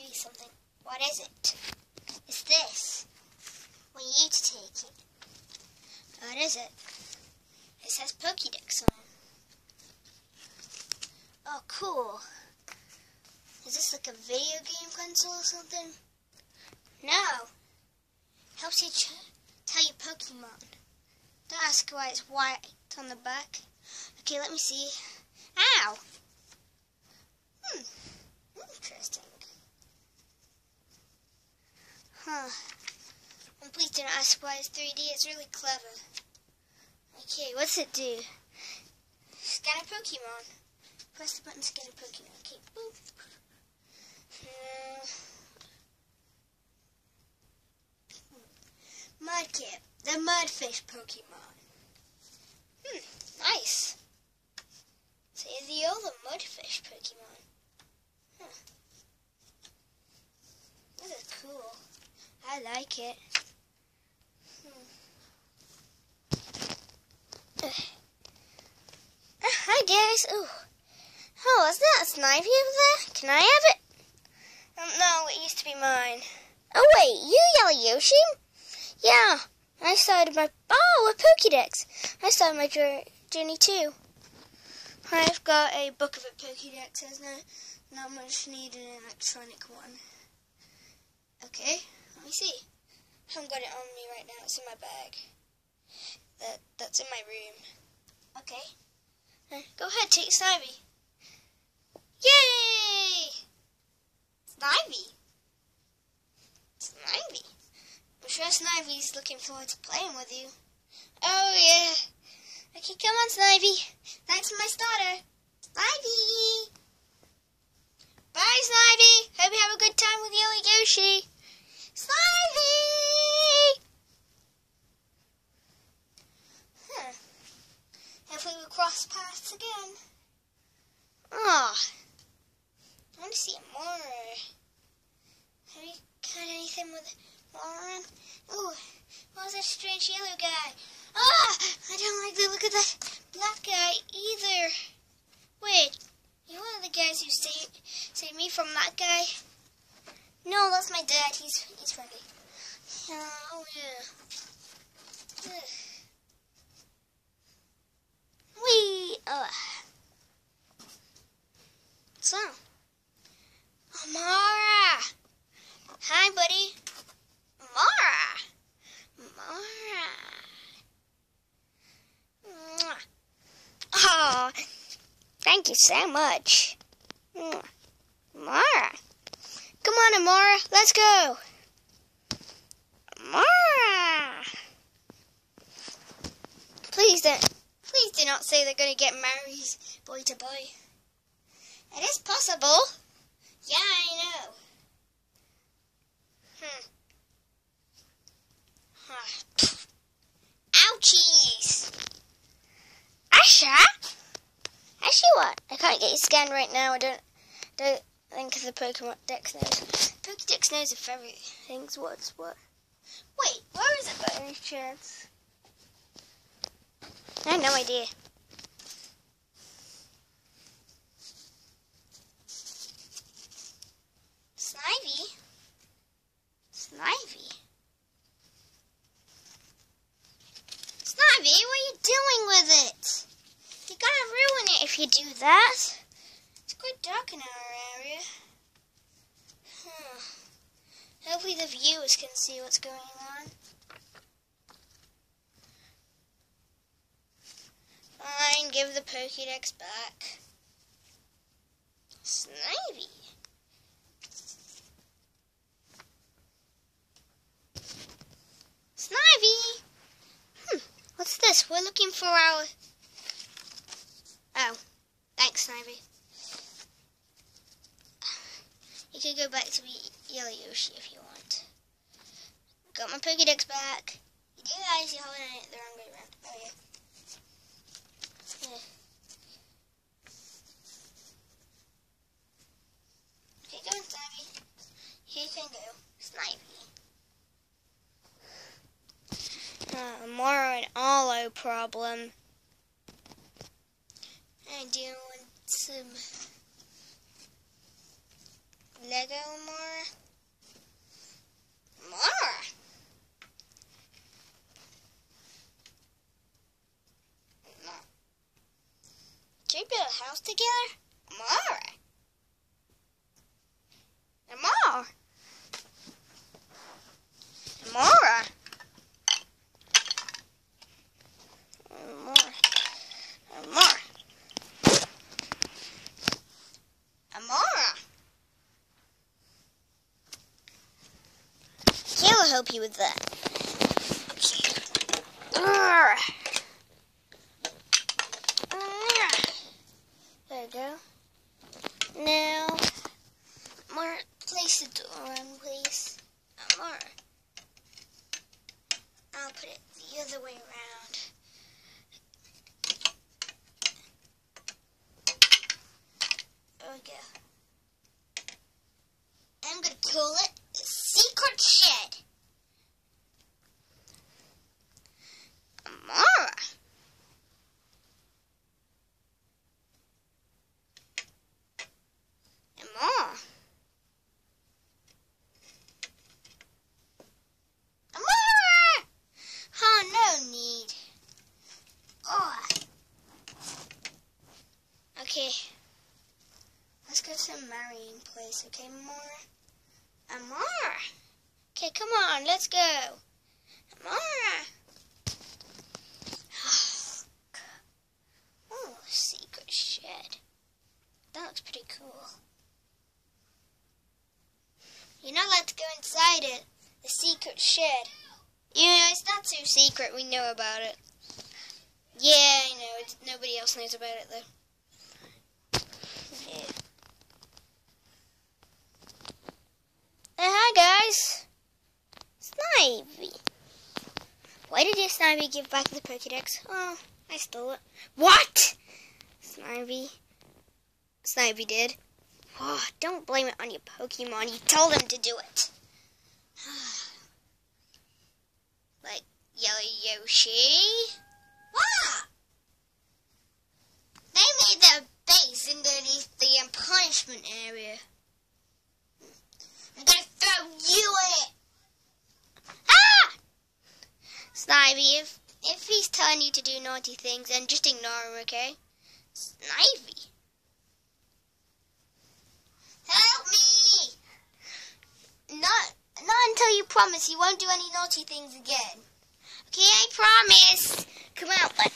give you something. What is it? It's this. I want you to take it. What is it? It says Pokédex on it. Oh, cool. Is this like a video game console or something? No. Helps you tell your Pokemon. Don't ask why it's white on the back. Okay, let me see. Ow! Hmm. Interesting. Huh. And please don't ask why it's 3D. It's really clever. Okay, what's it do? Scan a Pokemon. Press the button to scan a Pokemon. Okay, boop. Uh, Mudkip, the Mudfish Pokemon. Hmm, nice. So you're the Mudfish Pokemon. Huh. This is cool. I like it. Hmm. Uh, hi guys. Oh, oh, is that a Snivy over there? Can I have it? Um, no, it used to be mine. Oh wait, you Yellow Yoshi? Yeah, I started my oh a Pokédex. I started my journey too. I've got a book of a Pokédex. There's no not much need an electronic one. Okay, let me see. I haven't got it on me right now. It's in my bag. That that's in my room. Okay. Uh, go ahead, take Snivy. Yay! Snivy. Snivy. I'm sure Snivy's looking forward to playing with you. Oh yeah. Okay, come on, Snivy. Thanks for my starter. Snivy. Bye, Snivy. Hope you have a good time with Yoshi. Snivy! Huh. Hopefully we'll cross paths again. Ah. I want to see more. Have you got anything with more on? Oh, what was that strange yellow guy? Ah! I don't like the look of that black guy either. Wait, you one of the guys who saved, saved me from that guy? No, that's my dad. He's he's friendly. Yeah, oh yeah. Ugh. Wee. Uh. So, Amara. Hi, buddy. Amara. Amara. Oh, thank you so much. Amara. Come on, Amara. Let's go. Amara. Please don't. Please do not say they're going to get married boy to boy. It is possible. Yeah, I know. Hmm. Huh. Ouchies! Asha? Asha what? I can't get you scanned right now. I don't don't think the Pokemon Dex knows. Pokedex knows if everything's what's what. Wait, where is it by any chance? I have no idea. Snivy? Snivy? Snivy, what are you doing with it? You're gonna ruin it if you do that. It's quite dark in our area. Huh. Hopefully the viewers can see what's going on. Fine, give the Pokédex back. Snivy. Snivy! Hmm, what's this? We're looking for our... Oh, thanks, Snivy. You can go back to be Yellow Yoshi if you want. Got my Pokédex back. You do guys, you're holding it the wrong way around. Oh, yeah. go on, Snivy. Here you can go. Snivy. Uh, more an Olo problem. I do want some Lego more. More. No. House together? And more. And more. And more. And more. And more. Okay, will help you with that. Arrgh. Arrgh. Go. Now, more place the door in, please. Uh, More. I'll put it the other way around. There we go. I'm gonna call it the secret shed. Amara. Amara. Amara. Oh, no need. Oh. Okay. Let's go to some okay, Amara? Amara. Okay, come on, let's go. Amara. Oh, secret shed. That looks pretty cool. You're not allowed to go inside it. The secret shed. You know, it's not so secret. We know about it. Yeah, I know. It's, nobody else knows about it, though. Yeah. Hey, hi, guys. Snivy. Why did Snivy give back the Pokedex? Oh, I stole it. What? Snivy. Snivy did. Oh, don't blame it on your Pokemon. You told them to do it. like Yellow Yoshi. What? They made their base underneath the punishment area. I'm gonna throw you in it. Ah! Snivy, if if he's telling you to do naughty things, then just ignore him, okay? Snivy. Help me! Not not until you promise you won't do any naughty things again. Okay, I promise. Come out, but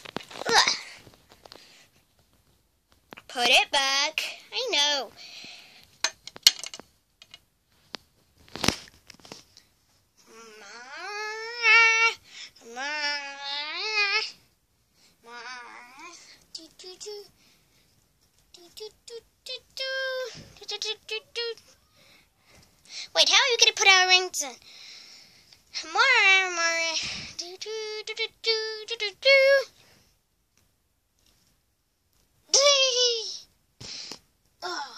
put it back. I know. Wait, how are you gonna put our rings in? More, more. Do, do, do, do, do, do, do. Oh.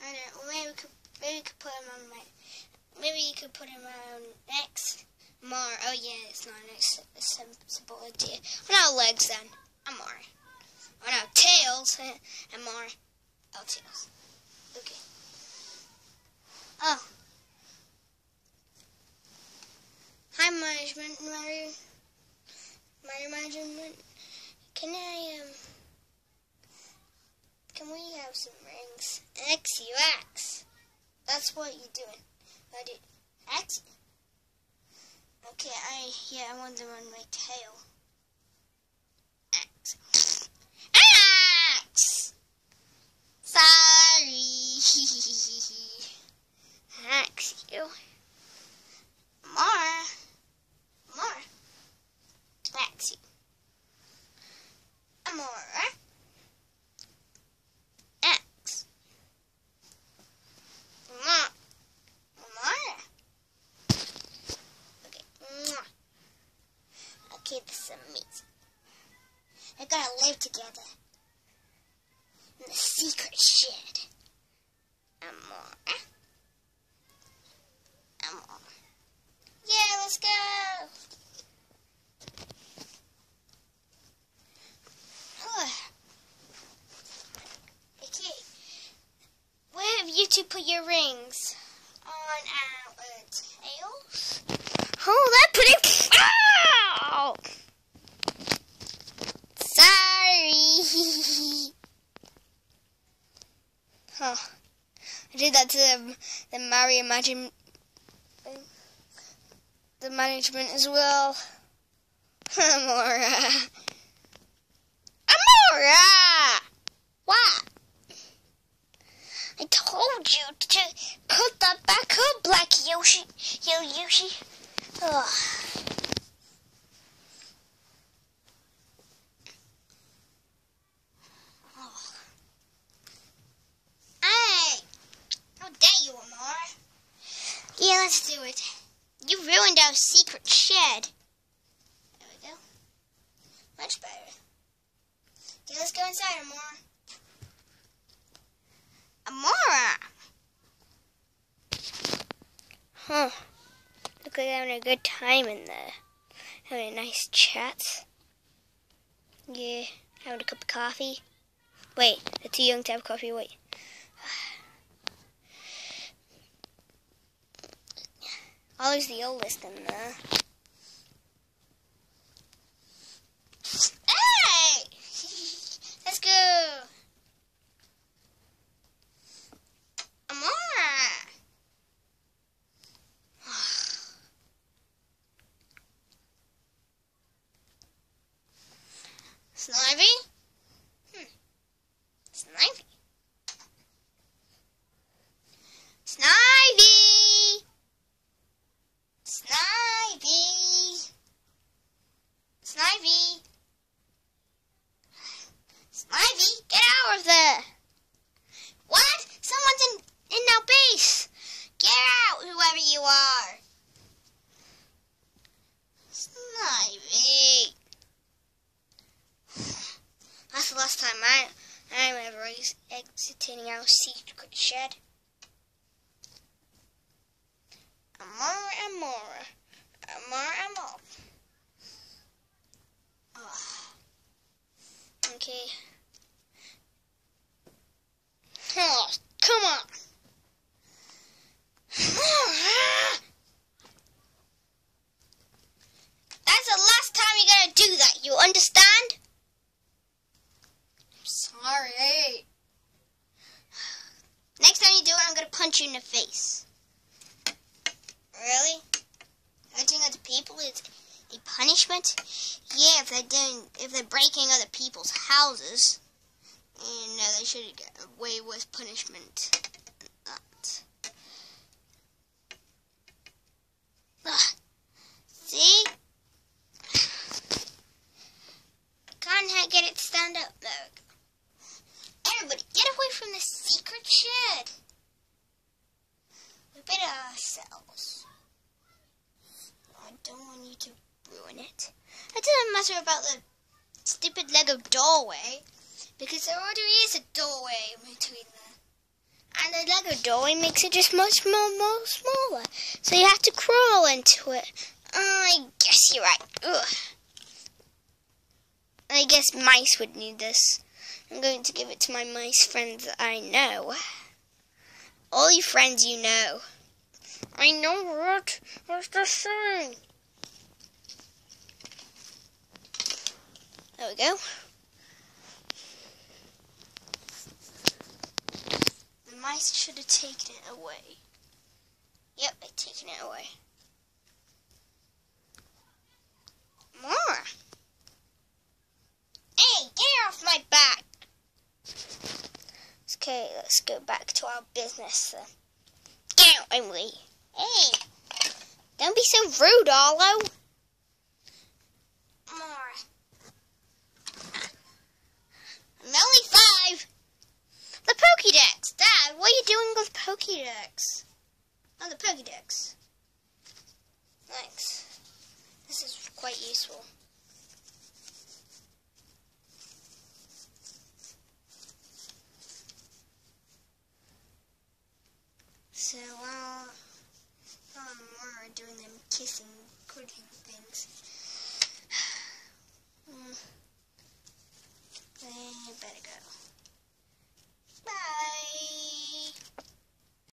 I know. Maybe we could, maybe we could put him on my. Maybe you could put him on next. More. Oh yeah, it's not next. It's a simple idea. Oh no, legs then. I'm more. Oh no, tails and more. Oh tails. Okay. Oh. Hi, management, Mario. Mario management. Can I um? Can we have some rings? X U X. That's what you're doing. I did X. Okay, I yeah, I want them on my tail. X. X. Sorry. X you. More. More. X you. More. X. More. More. Okay. Mwah. Okay, this is amazing. They're gonna live together in the secret shed. And more. And more. Yeah, let's go. okay. to put your rings on our tails. Oh, that pretty. Ow! Sorry. huh. I did that to the, the Mario Imagine the management as well. Amora. Amora! What? I told you to put that back up, Black Yoshi. Yo, Yoshi. Ugh. Hey! How dare you, Amora? Yeah, let's do it. You ruined our secret shed. There we go. Much better. Okay, let's go inside, Amora. Amora! Huh. Look like having a good time in there. Having a nice chat. Yeah, having a cup of coffee. Wait, they're too young to have coffee. Wait. Oh, Ollie's the oldest in there. Hey! Let's go! Amora! Snivy? Hmm. Snivy. Snivy! Snivy! Snivy! Snivy, get out of there! What? Someone's in, in our base! Get out, whoever you are! Snivy! That's the last time I, I'm ever ex- exiting our secret shed. Amora, Amora. Amora, Amora. Ugh. Okay. Oh, come on. That's the last time you're gonna do that, you understand? Sorry. Next time you do it, I'm gonna you in the face. Really? Hurting other people is a punishment? Yeah, if they're doing, if they're breaking other people's houses, and uh, they should get way worse punishment than that. Ugh. See? Can't get it to stand up though. Everybody, get away from the secret shed. Better ourselves. I don't want you to ruin it. It doesn't matter about the stupid Lego doorway, because there already is a doorway between there. And the Lego doorway makes it just much more, more smaller. So you have to crawl into it. I guess you're right. Ugh. I guess mice would need this. I'm going to give it to my mice friends that I know. All you friends you know. I know what. What's the thing? There we go. The mice should have taken it away. Yep, they've taken it away. More. Hey, get off my back! Okay, let's go back to our business then. Get out, Emily. Hey, don't be so rude, Arlo. More. I'm only five. The Pokédex. Dad, what are you doing with Pokédex? Oh, the Pokédex. Thanks. This is quite useful. So while Mom and Mom are doing them kissing, cooking things, mm. they better go. Bye!